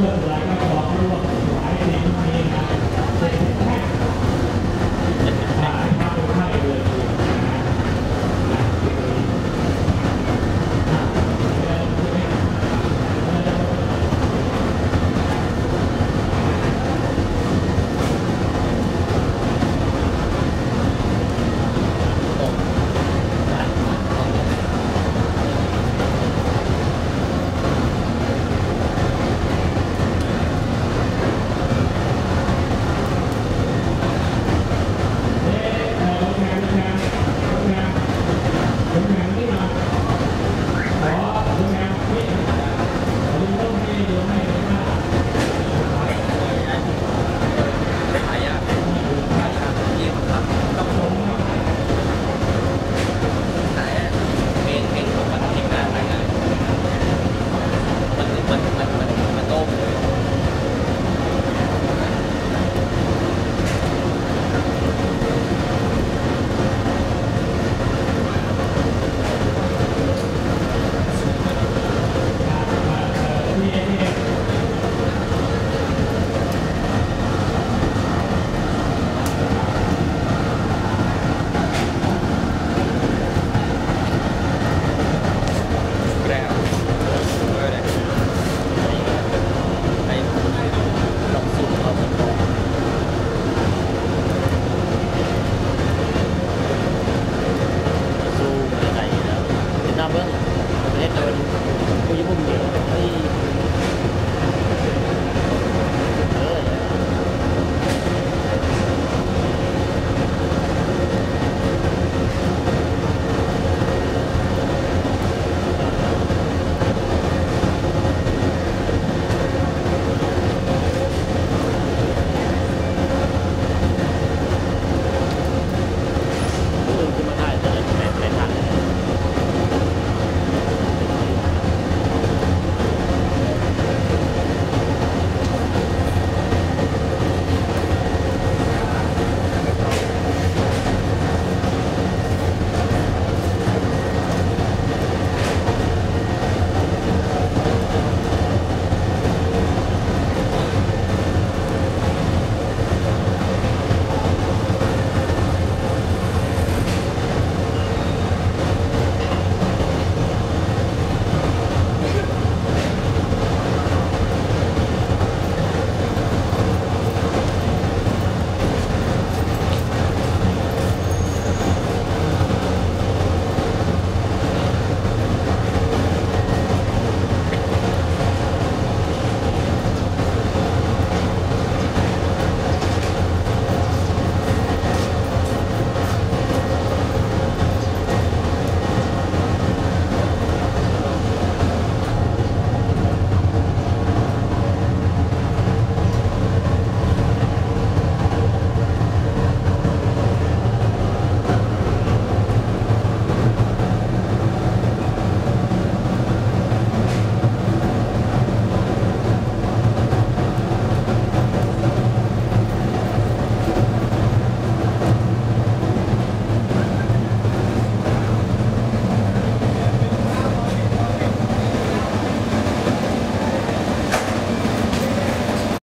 Gracias.